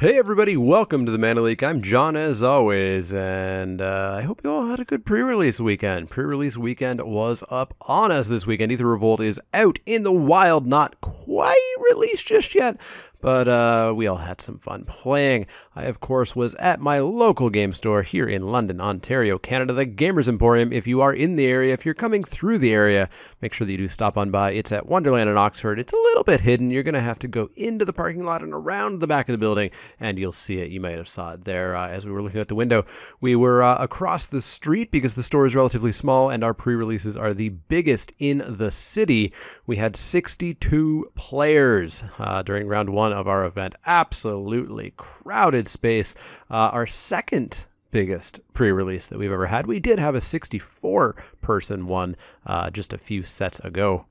Hey everybody, welcome to the Mana Leek. I'm John as always, and uh, I hope you all had a good pre-release weekend. Pre-release weekend was up on us this weekend. Aether Revolt is out in the wild, not quite released just yet, but uh, we all had some fun playing. I, of course, was at my local game store here in London, Ontario, Canada, the Gamers Emporium. If you are in the area, if you're coming through the area, make sure that you do stop on by. It's at Wonderland in Oxford. It's a little bit hidden. You're going to have to go into the parking lot and around the back of the building, and you'll see it. You might have saw it there uh, as we were looking out the window. We were uh, across the street because the store is relatively small, and our pre-releases are the biggest in the city. We had 62 players uh, during round one of our event. Absolutely crowded space. Uh, our second biggest pre-release that we've ever had. We did have a 64 person one uh, just a few sets ago.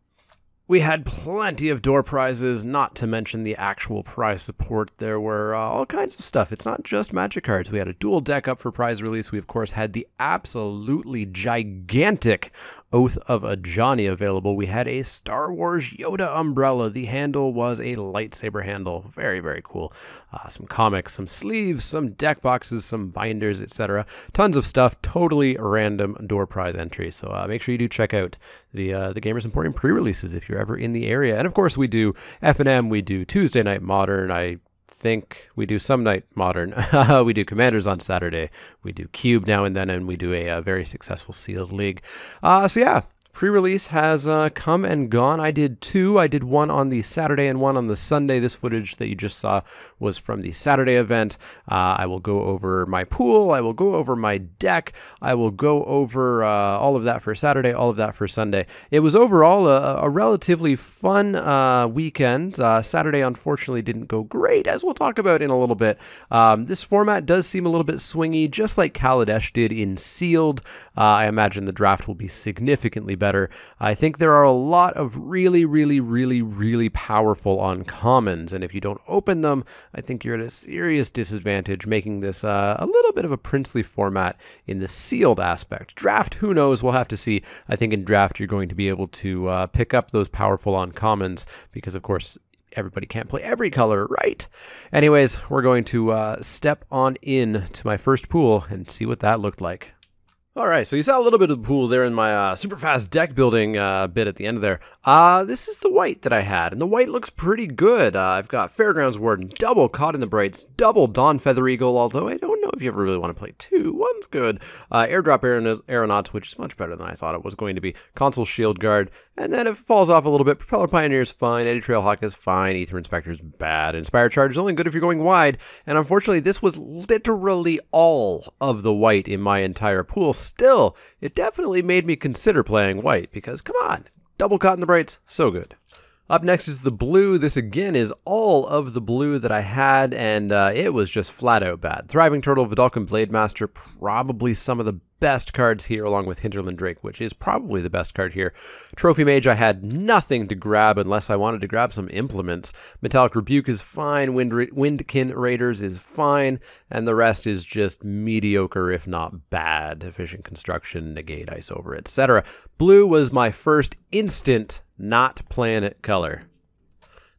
We had plenty of door prizes, not to mention the actual prize support. There were uh, all kinds of stuff. It's not just magic cards. We had a dual deck up for prize release. We, of course, had the absolutely gigantic Oath of Ajani available. We had a Star Wars Yoda umbrella. The handle was a lightsaber handle. Very, very cool. Uh, some comics, some sleeves, some deck boxes, some binders, etc. Tons of stuff. Totally random door prize entry. So uh, make sure you do check out the uh, the Gamers Emporium pre-releases if you're ever in the area. And of course, we do FNM. We do Tuesday Night Modern. I think we do some night modern. we do commanders on Saturday. We do cube now and then, and we do a, a very successful sealed league. Uh, so yeah, Pre-release has uh, come and gone. I did two. I did one on the Saturday and one on the Sunday. This footage that you just saw was from the Saturday event. Uh, I will go over my pool. I will go over my deck. I will go over uh, all of that for Saturday, all of that for Sunday. It was overall a, a relatively fun uh, weekend. Uh, Saturday, unfortunately, didn't go great, as we'll talk about in a little bit. Um, this format does seem a little bit swingy, just like Kaladesh did in Sealed. Uh, I imagine the draft will be significantly better better. I think there are a lot of really, really, really, really powerful uncommons, and if you don't open them, I think you're at a serious disadvantage, making this uh, a little bit of a princely format in the sealed aspect. Draft, who knows? We'll have to see. I think in draft, you're going to be able to uh, pick up those powerful uncommons because, of course, everybody can't play every color, right? Anyways, we're going to uh, step on in to my first pool and see what that looked like. All right, so you saw a little bit of the pool there in my uh, super fast deck building uh, bit at the end of there. Uh, this is the white that I had, and the white looks pretty good. Uh, I've got Fairgrounds Warden, double Caught in the Brights, double Dawnfeather Eagle, although I don't know if you ever really want to play two. One's good. Uh, airdrop Aeron- Aeronauts, which is much better than I thought it was going to be. Consul's Shieldguard, and then it falls off a little bit, Propeller Pioneer is fine, Eddytrail Hawk is fine, Ether Inspector is bad, Inspire Charge is only good if you're going wide, and unfortunately this was literally all of the white in my entire pool. Still, it definitely made me consider playing white because, come on, double in the brights, so good. Up next is the blue. This again is all of the blue that I had, and uh, it was just flat out bad. Thriving Turtle, Vedalken Blademaster, probably some of the best cards here, along with Hinterland Drake, which is probably the best card here. Trophy Mage, I had nothing to grab unless I wanted to grab some implements. Metallic Rebuke is fine. Wind, Windkin Raiders is fine. And the rest is just mediocre, if not bad. Efficient Construction, Negate, Ice Over, etc. Blue was my first instant not planet color.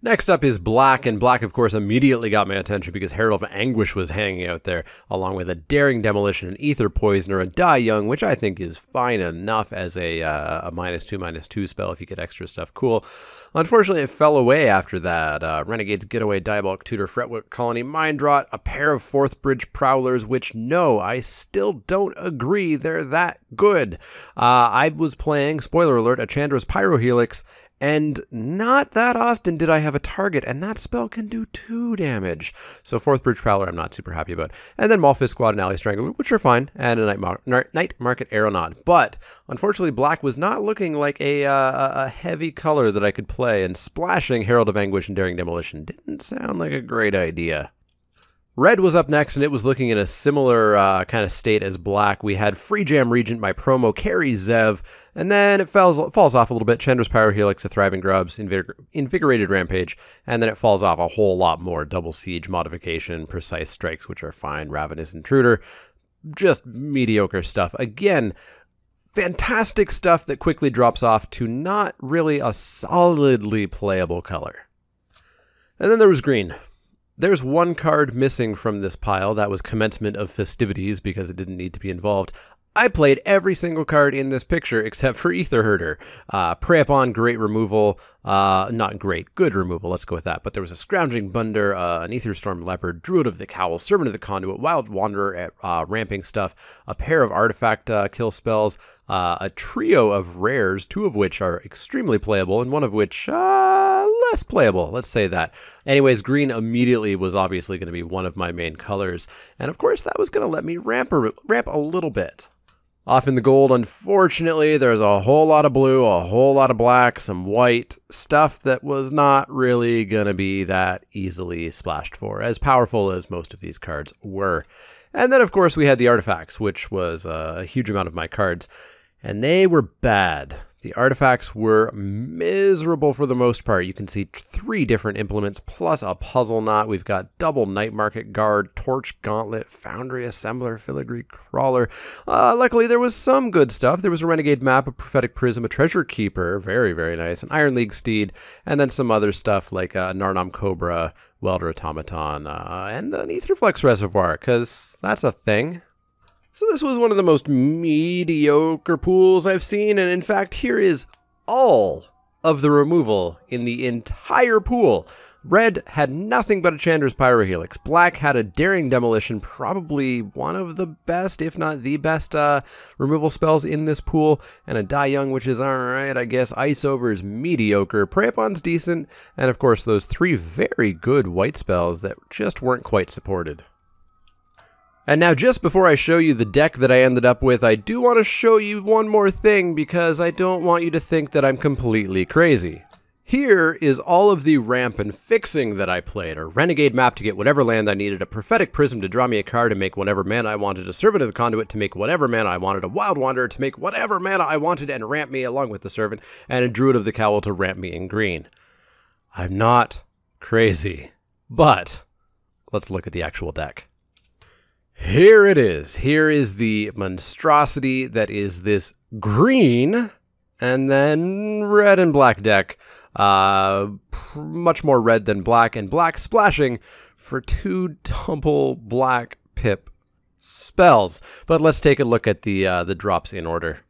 Next up is Black, and Black, of course, immediately got my attention because Herald of Anguish was hanging out there, along with a Daring Demolition, an Aether Poisoner, a Die Young, which I think is fine enough as a, uh, a minus two, minus two spell if you get extra stuff. Cool. Unfortunately, it fell away after that. Uh, Renegade's Getaway, Diabolic Tutor, Fretwork Colony, Mind Rot, a pair of Fourth Bridge Prowlers, which, no, I still don't agree they're that good. Uh, I was playing, spoiler alert, a Chandra's Pyrohelix, and not that often did I have a target, and that spell can do two damage. So Fourth Bridge Prowler, I'm not super happy about. And then Maulfist Squad and Alley Strangler, which are fine, and a Night, Mar- Night Market Aeronaut. But unfortunately, black was not looking like a, uh, a heavy color that I could play, and splashing Herald of Anguish and Daring Demolition didn't sound like a great idea. Red was up next, and it was looking in a similar uh, kind of state as Black. We had Freejam Regent by promo Kari Zev, and then it falls falls off a little bit. Chandra's Pyrohelix, a Thriving Grubs, Invig- Invigorated Rampage, and then it falls off a whole lot more. Double Siege Modification, Precise Strikes, which are fine. Ravenous Intruder, just mediocre stuff. Again, fantastic stuff that quickly drops off to not really a solidly playable color. And then there was green There's one card missing from this pile. That was Commencement of Festivities because it didn't need to be involved. I played every single card in this picture except for Aether Herder. Uh, Prey Upon, great removal. Uh, not great, good removal, let's go with that. But there was a Scrounging Bandar, uh, an Aetherstream Leopard, Druid of the Cowl, Servant of the Conduit, Wild Wanderer at uh, ramping stuff, a pair of artifact uh, kill spells, uh, a trio of rares, two of which are extremely playable, and one of which uh, less playable, let's say that. Anyways, green immediately was obviously going to be one of my main colors, and of course that was going to let me ramp a, ramp a little bit. Off in the gold, unfortunately, there's a whole lot of blue, a whole lot of black, some white, stuff that was not really going to be that easily splashed for, as powerful as most of these cards were. And then, of course, we had the artifacts, which was uh, a huge amount of my cards, and they were bad. The artifacts were miserable for the most part. You can see three different implements plus a puzzle knot. We've got double night market guard, torch gauntlet, foundry assembler, filigree crawler. Uh, luckily, there was some good stuff. There was a renegade map, a prophetic prism, a treasure keeper, very very nice, an Iron League steed, and then some other stuff like a Narnam Cobra, welder automaton, uh, and an Aetherflux reservoir, because that's a thing. So this was one of the most mediocre pools I've seen, and in fact, here is all of the removal in the entire pool. Red had nothing but a Chandra's Pyrohelix. Black had a Daring Demolition, probably one of the best, if not the best, uh, removal spells in this pool. And a Die Young, which is alright, I guess. Ice Over is mediocre. Prey Upon's decent. And of course, those three very good white spells that just weren't quite supported. And now just before I show you the deck that I ended up with, I do want to show you one more thing because I don't want you to think that I'm completely crazy. Here is all of the ramp and fixing that I played. A Renegade map to get whatever land I needed, a Prophetic Prism to draw me a card to make whatever mana I wanted, a Servant of the Conduit to make whatever mana I wanted, a Wild Wanderer to make whatever mana I wanted and ramp me along with the Servant, and a Druid of the Cowl to ramp me in green. I'm not crazy, but let's look at the actual deck. Here it is. Here is the monstrosity that is this green and then red and black deck. Uh, much more red than black, and black splashing for two double black pip spells. But let's take a look at the uh, the drops in order.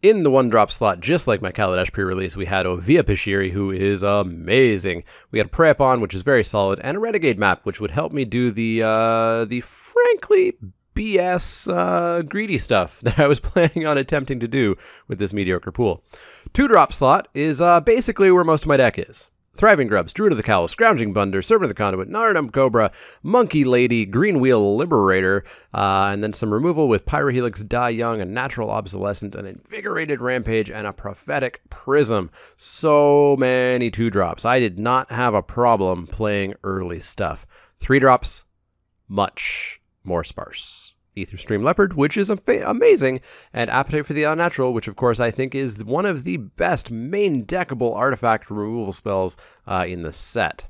In the one drop slot, just like my Kaladesh pre-release, we had Oviya Pashiri, who is amazing. We had Prey Upon, which is very solid, and a Renegade map, which would help me do the uh, the frankly BS uh, greedy stuff that I was planning on attempting to do with this mediocre pool. Two drop slot is uh, basically where most of my deck is. Thriving Grubs, Druid of the Cowl, Scrounging Bandar, Servant of the Conduit, Narnam Cobra, Monkey Lady, Greenwheel Liberator, uh, and then some removal with Pyrohelix, Die Young, a Natural Obsolescence, an Invigorated Rampage, and a Prophetic Prism. So many two drops. I did not have a problem playing early stuff. Three drops, much more sparse. Aetherstream Leopard, which is amazing, and Appetite for the Unnatural, which of course I think is one of the best main deckable artifact removal spells uh, in the set.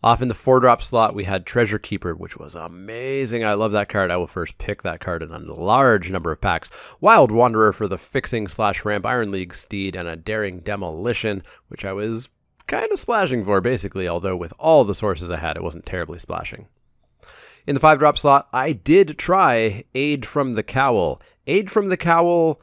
Off in the four drop slot, we had Treasure Keeper, which was amazing. I love that card. I will first pick that card in a large number of packs. Wild Wanderer for the fixing slash ramp Iron League Steed, and a Daring Demolition, which I was kind of splashing for, basically, although with all the sources I had, it wasn't terribly splashing. In the five drop slot, I did try Aid from the Cowl. Aid from the Cowl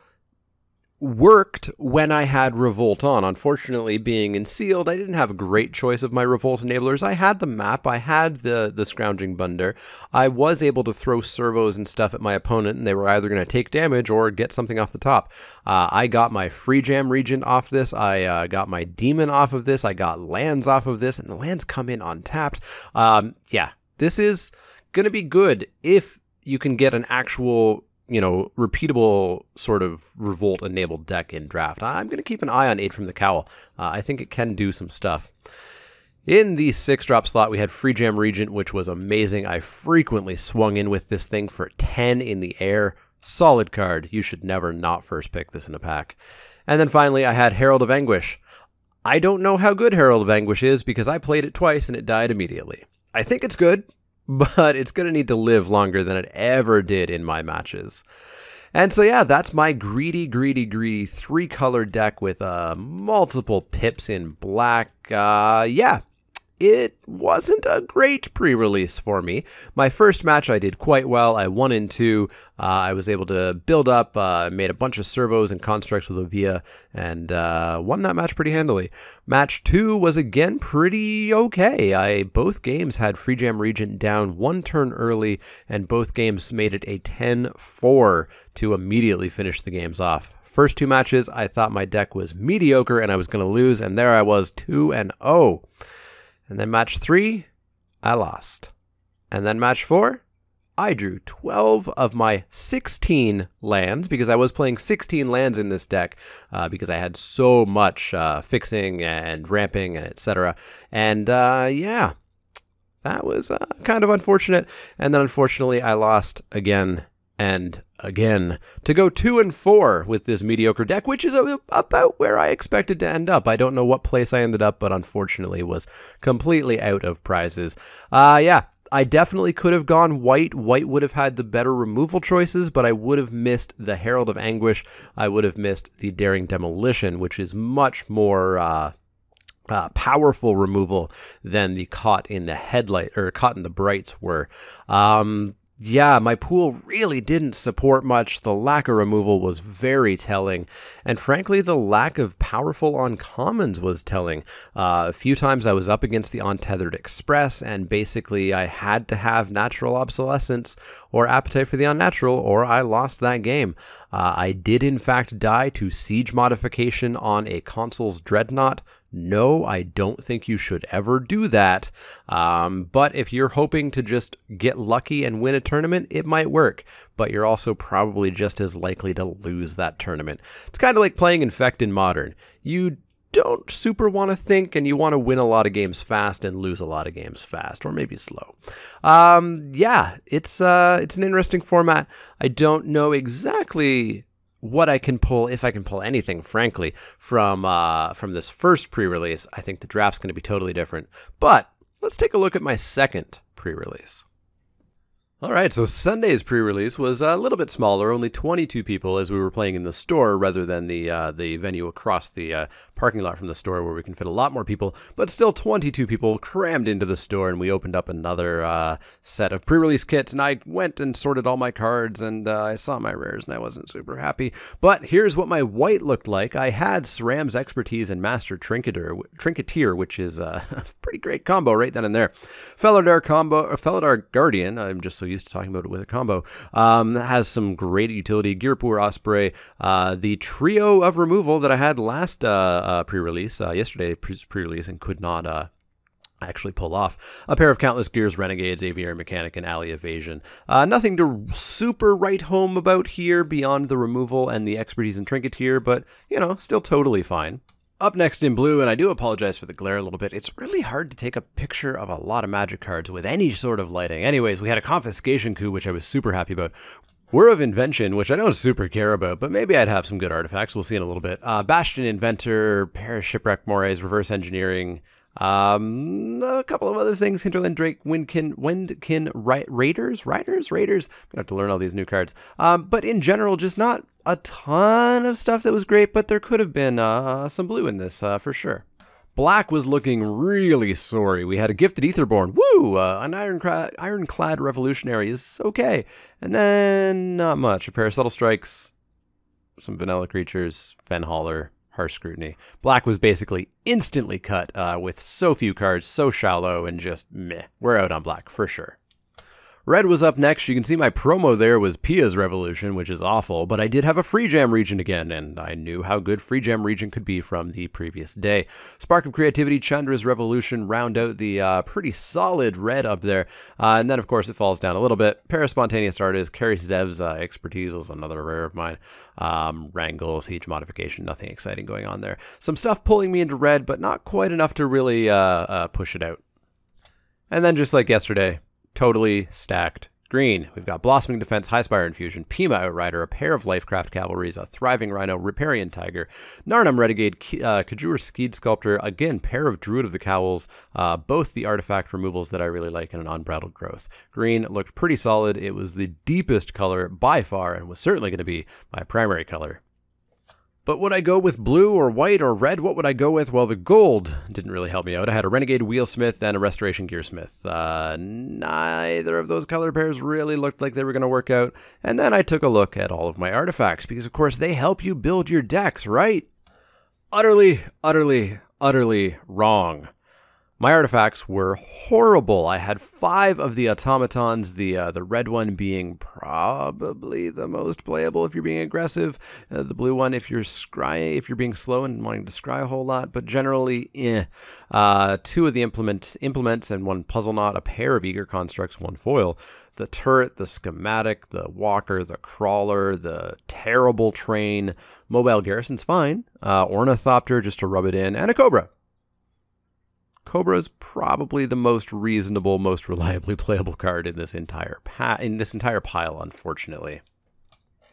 worked when I had Revolt on. Unfortunately, being in sealed, I didn't have a great choice of my Revolt enablers. I had the map, I had the the Scrounging Bandar. I was able to throw servos and stuff at my opponent, and they were either going to take damage or get something off the top. Uh, I got my Freejam Regent off this. I uh, got my Demon off of this. I got lands off of this, and the lands come in untapped. Um, yeah, this is going to be good if you can get an actual, you know, repeatable sort of revolt enabled deck in draft. I'm going to keep an eye on Aid from the Cowl. Uh, I think it can do some stuff. In the six drop slot, we had Freejam Regent, which was amazing. I frequently swung in with this thing for 10 in the air. Solid card. You should never not first pick this in a pack. And then finally, I had Herald of Anguish. I don't know how good Herald of Anguish is because I played it twice and it died immediately. I think it's good but it's going to need to live longer than it ever did in my matches. And so, yeah, that's my greedy, greedy, greedy three color deck with uh, multiple pips in black. Uh, yeah, it wasn't a great pre release for me. My first match I did quite well. I won in two. Uh, I was able to build up, uh, made a bunch of servos and constructs with Oviya, and uh, won that match pretty handily. Match two was again pretty okay. I Both games had Freejam Regent down one turn early, and both games made it a 10 4 to immediately finish the games off. First two matches, I thought my deck was mediocre and I was going to lose, and there I was 2 and 0. And then match three, I lost. And then match four, I drew 12 of my 16 lands because I was playing 16 lands in this deck uh, because I had so much uh, fixing and ramping and etc. And uh, yeah, that was uh, kind of unfortunate. And then unfortunately, I lost again and again to go two and four with this mediocre deck, which is about where I expected to end up. I don't know what place I ended up, but unfortunately was completely out of prizes. Uh, yeah, I definitely could have gone white. White would have had the better removal choices, but I would have missed the Herald of Anguish. I would have missed the Daring Demolition, which is much more. Uh, uh, powerful removal than the caught in the headlight or caught in the brights were. Um, yeah, my pool really didn't support much. The lack of removal was very telling. And frankly, the lack of powerful uncommons was telling. Uh, a few times I was up against the Untethered Express, and basically I had to have Natural Obsolescence or Appetite for the Unnatural, or I lost that game. Uh, I did, in fact, die to Siege Modification on a Consulate Dreadnought no, I don't think you should ever do that. Um, but if you're hoping to just get lucky and win a tournament, it might work. But you're also probably just as likely to lose that tournament. It's kind of like playing Infect in Modern. You don't super want to think and you want to win a lot of games fast and lose a lot of games fast or maybe slow. Um, yeah, it's uh, it's an interesting format. I don't know exactly what I can pull, if I can pull anything, frankly, from uh, from this first pre-release. I think the draft's going to be totally different. But let's take a look at my second pre-release. All right, so Sunday's pre-release was a little bit smaller, only 22 people, as we were playing in the store rather than the uh, the venue across the uh, parking lot from the store, where we can fit a lot more people. But still, 22 people crammed into the store, and we opened up another uh, set of pre-release kits. And I went and sorted all my cards, and uh, I saw my rares, and I wasn't super happy. But here's what my white looked like. I had Sram's expertise and Master Trinketer, Trinketeer, which is a pretty great combo right then and there. Felidar combo, Felidar Guardian. I'm just so so used to talking about it with a combo. Um, has some great utility. Ghirapur Osprey, uh, the trio of removal that I had last uh, uh, pre-release, uh, yesterday pre-release, and could not actually pull off. A pair of Countless Gears Renegades, Aviary Mechanic, and Alley Evasion. Uh, nothing to super write home about here beyond the removal and the expertise in Trinketeer, but, you know, still totally fine. Up next in blue, and I do apologize for the glare a little bit, it's really hard to take a picture of a lot of magic cards with any sort of lighting. Anyways, we had a confiscation coup, which I was super happy about. Whir of Invention, which I don't super care about, but maybe I'd have some good artifacts. We'll see in a little bit. Uh, Bastion Inventor, Pair Shipwreck Morays, Reverse Engineering, um, a couple of other things: Hinterland Drake, Windkin, Windkin Ra- Raiders, Riders, Raiders. I'm gonna have to learn all these new cards. Um, but in general, just not a ton of stuff that was great. But there could have been uh, some blue in this uh, for sure. Black was looking really sorry. We had a gifted Aetherborn. Woo! Uh, an ironclad, ironclad revolutionary is okay. And then not much. A pair of subtle strikes, some vanilla creatures, Fen Hauler, harsh scrutiny. Black was basically instantly cut uh, with so few cards, so shallow, and just meh. We're out on black for sure. Red was up next. You can see my promo there was Pia's Revolution, which is awful, but I did have a Freejam Regent again, and I knew how good Freejam Regent could be from the previous day. Spark of Creativity, Chandra's Revolution round out the uh, pretty solid red up there, uh, and then of course it falls down a little bit. Paraspontaneous Artist, Kari Zev's uh, Expertise was another rare of mine. Um, Wrangle, Siege Modification, nothing exciting going on there. Some stuff pulling me into red, but not quite enough to really uh, uh, push it out. And then just like yesterday, totally stacked green. We've got Blossoming Defense, Highspire Infusion, Peema Outrider, a pair of Lifecraft Cavalries, a Thriving Rhino, Riparian Tiger, Narnam Renegade, uh, Kujar Seedsculptor, again, pair of Druid of the Cowls, uh, both the artifact removals that I really like in an Unbridled Growth. Green looked pretty solid. It was the deepest color by far and was certainly going to be my primary color But would I go with blue or white or red? What would I go with? Well, the gold didn't really help me out. I had a Renegade Wheelsmith and a Restoration Gearsmith. Uh, neither of those color pairs really looked like they were going to work out. And then I took a look at all of my artifacts because, of course, they help you build your decks, right? Utterly, utterly, utterly wrong. My artifacts were horrible. I had five of the automatons, the uh, the red one being probably the most playable if you're being aggressive, uh, the blue one if you're scry if you're being slow and wanting to scry a whole lot, but generally, eh. Uh, two of the implement implements and one puzzle knot, a pair of eager constructs, one foil. The turret, the schematic, the walker, the crawler, the terrible train, mobile garrison's fine, uh, ornithopter just to rub it in, and a cobra. Cobra is probably the most reasonable, most reliably playable card in this entire in this entire pile, unfortunately.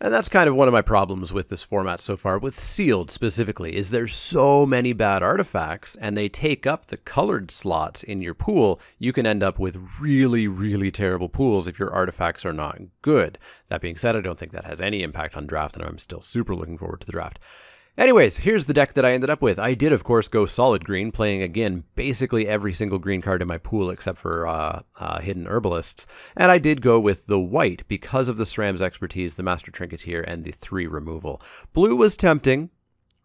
And that's kind of one of my problems with this format so far, with sealed specifically, is there's so many bad artifacts and they take up the colored slots in your pool. You can end up with really, really terrible pools if your artifacts are not good. That being said, I don't think that has any impact on draft, and I'm still super looking forward to the draft. Anyways, here's the deck that I ended up with. I did, of course, go solid green, playing again basically every single green card in my pool except for uh, uh, Hidden Herbalists. And I did go with the white because of the Sram's expertise, the Master Trinketeer, and the three removal. Blue was tempting.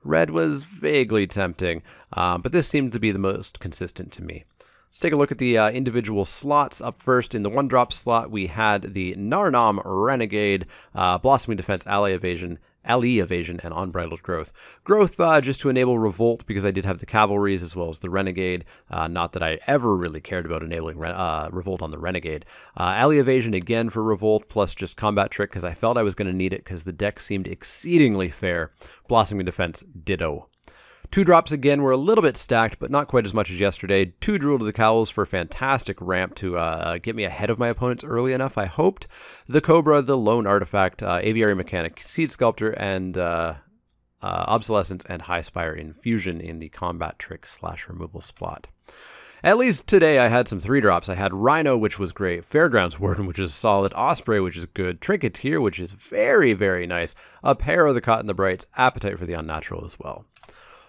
Red was vaguely tempting, uh, but this seemed to be the most consistent to me. Let's take a look at the uh, individual slots. Up first, in the one drop slot, we had the Narnam Renegade, uh, Blossoming Defense, Alley Evasion, Alley Evasion, and unbridled growth. Growth uh, just to enable revolt because I did have the cavalries as well as the renegade. Uh, not that I ever really cared about enabling re- uh, revolt on the renegade. Uh, alley evasion again for revolt plus just combat trick because I felt I was going to need it because the deck seemed exceedingly fair. Blossoming defense ditto. Two drops again were a little bit stacked, but not quite as much as yesterday. Two Druid of the Cowls for fantastic ramp to uh, get me ahead of my opponents early enough, I hoped. The Cobra, the Lone Artifact, uh, Aviary Mechanic, Seed Sculptor, and uh, uh, Obsolescence and High Spire Infusion in the combat trick slash removal spot. At least today I had some three drops. I had Rhino, which was great, Fairgrounds Warden, which is solid, Osprey, which is good, Trinketeer, which is very, very nice, a pair of the Caught in the Brights, Appetite for the Unnatural as well.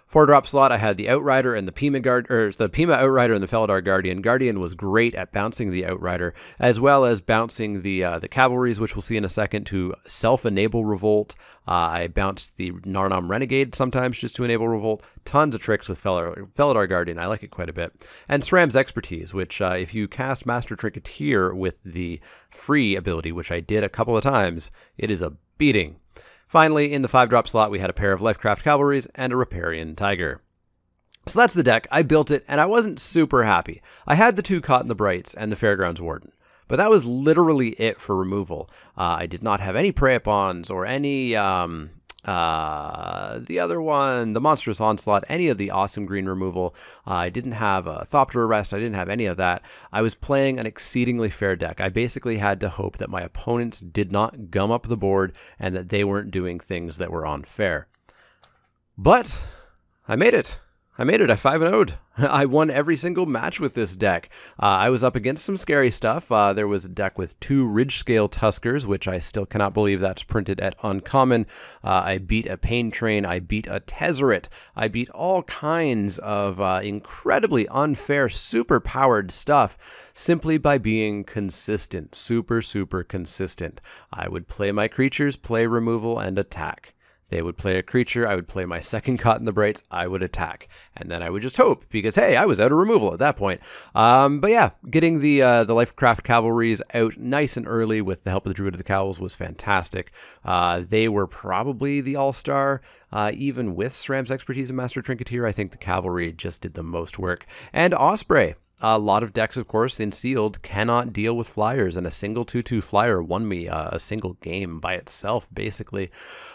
Four drop slot, I had the Outrider and the Peema Guard, or the Peema Outrider and the Felidar Guardian. Guardian was great at bouncing the Outrider, as well as bouncing the uh, the Cavalries, which we'll see in a second, to self-enable Revolt. Uh, I bounced the Narnam Renegade sometimes just to enable Revolt. Tons of tricks with Felidar, Felidar Guardian. I like it quite a bit. And Sram's Expertise, which uh, if you cast Master Trinketeer with the free ability, which I did a couple of times, it is a beating. Finally, in the 5 drop slot, we had a pair of Lifecraft Cavalries and a Riparian Tiger. So that's the deck. I built it, and I wasn't super happy. I had the two Caught in the Brights and the Fairgrounds Warden. But that was literally it for removal. Uh, I did not have any Prey-Upons or any um, uh, the other one, the Monstrous Onslaught, any of the awesome green removal. Uh, I didn't have a Thopter Arrest. I didn't have any of that. I was playing an exceedingly fair deck. I basically had to hope that my opponents did not gum up the board and that they weren't doing things that were unfair. But I made it. I made it. I 5 0'd. I won every single match with this deck. Uh, I was up against some scary stuff. Uh, there was a deck with two Ridgescale Tuskers, which I still cannot believe that's printed at Uncommon. Uh, I beat a Pain Train. I beat a Tezzeret. I beat all kinds of uh, incredibly unfair, super powered stuff simply by being consistent. Super, super consistent. I would play my creatures, play removal, and attack. They would play a creature. I would play my second in the Brights. I would attack, and then I would just hope because hey, I was out of removal at that point. Um, but yeah, getting the uh, the Lifecraft cavalries out nice and early with the help of the Druid of the Cowls was fantastic. Uh, they were probably the all star. Uh, even with Sram's expertise in Master Trinketeer, I think the cavalry just did the most work. And Osprey, a lot of decks, of course, in sealed cannot deal with flyers, and a single 2 2 flyer won me uh, a single game by itself, basically.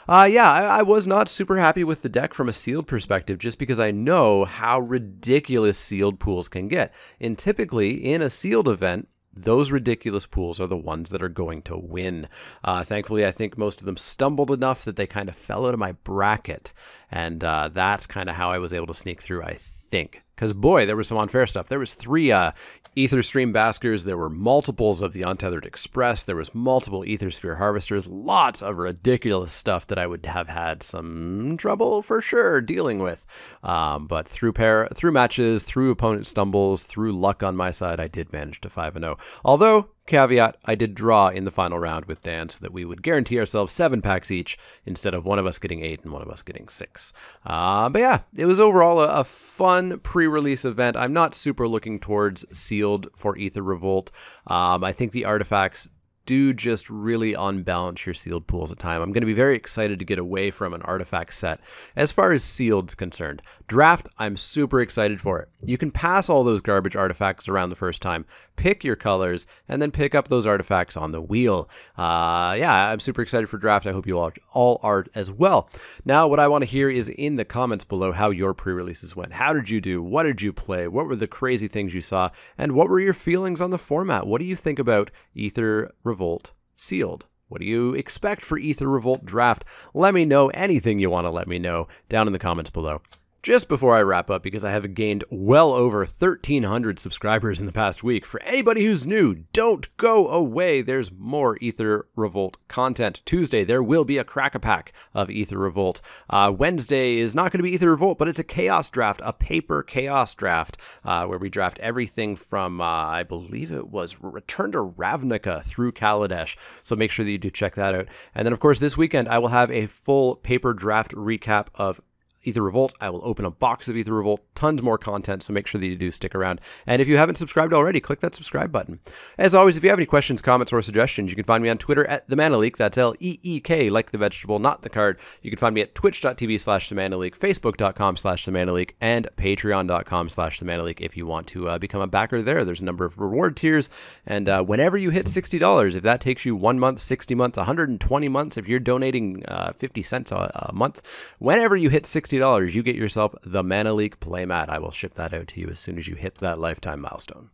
Uh, yeah, I, I, was not super happy with the deck from a sealed perspective just because I know how ridiculous sealed pools can get. And typically, in a sealed event, those ridiculous pools are the ones that are going to win. Uh, thankfully, I think most of them stumbled enough that they kind of fell out of my bracket, and uh, that's kind of how I was able to sneak through, I think. Because boy, there was some unfair stuff. There was three uh, Aetherstream Baskers. There were multiples of the Untethered Express. There was multiple Aethersphere Harvesters. Lots of ridiculous stuff that I would have had some trouble for sure dealing with. Um, but through pair, through matches, through opponent stumbles, through luck on my side, I did manage to five and zero. Oh. Although Caveat, I did draw in the final round with Dan so that we would guarantee ourselves seven packs each instead of one of us getting eight and one of us getting six. Uh, but yeah, it was overall a, a fun pre release event. I'm not super looking towards sealed for Aether Revolt. Um, I think the artifacts do just really unbalance your sealed pools at time. I'm going to be very excited to get away from an artifact set as far as sealed's concerned. Draft, I'm super excited for it. You can pass all those garbage artifacts around the first time, pick your colors, and then pick up those artifacts on the wheel. Uh, yeah, I'm super excited for draft. I hope you all, all are as well. Now, what I want to hear is in the comments below how your pre-releases went. How did you do? What did you play? What were the crazy things you saw? And what were your feelings on the format? What do you think about Aether Revolt sealed. What do you expect for Aether Revolt draft? Let me know anything you want to let me know down in the comments below. Just before I wrap up, because I have gained well over 1,300 subscribers in the past week, for anybody who's new, don't go away. There's more Aether Revolt content. Tuesday, there will be a crack a pack of Aether Revolt. Uh, Wednesday is not going to be Aether Revolt, but it's a chaos draft, a paper chaos draft, uh, where we draft everything from, uh, I believe it was Return to Ravnica through Kaladesh. So make sure that you do check that out. And then, of course, this weekend, I will have a full paper draft recap of Aether Revolt. I will open a box of Aether Revolt, tons more content, so make sure that you do stick around. And if you haven't subscribed already, click that subscribe button. As always, if you have any questions, comments, or suggestions, you can find me on Twitter at the. That's L E E K, like the vegetable, not the card. You can find me at twitch.tv slash the facebook.com slash the and patreon.com slash the if you want to uh, become a backer there. There's a number of reward tiers. And uh, whenever you hit $60, if that takes you one month, 60 months, 120 months, if you're donating uh, 50 cents a, a month, whenever you hit 60 $60, you get yourself the Mana Leek playmat. I will ship that out to you as soon as you hit that lifetime milestone.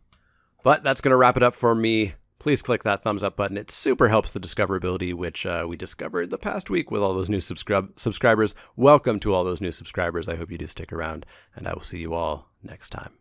But that's going to wrap it up for me. Please click that thumbs up button. It super helps the discoverability, which uh, we discovered the past week with all those new subscrib- subscribers. Welcome to all those new subscribers. I hope you do stick around, and I will see you all next time.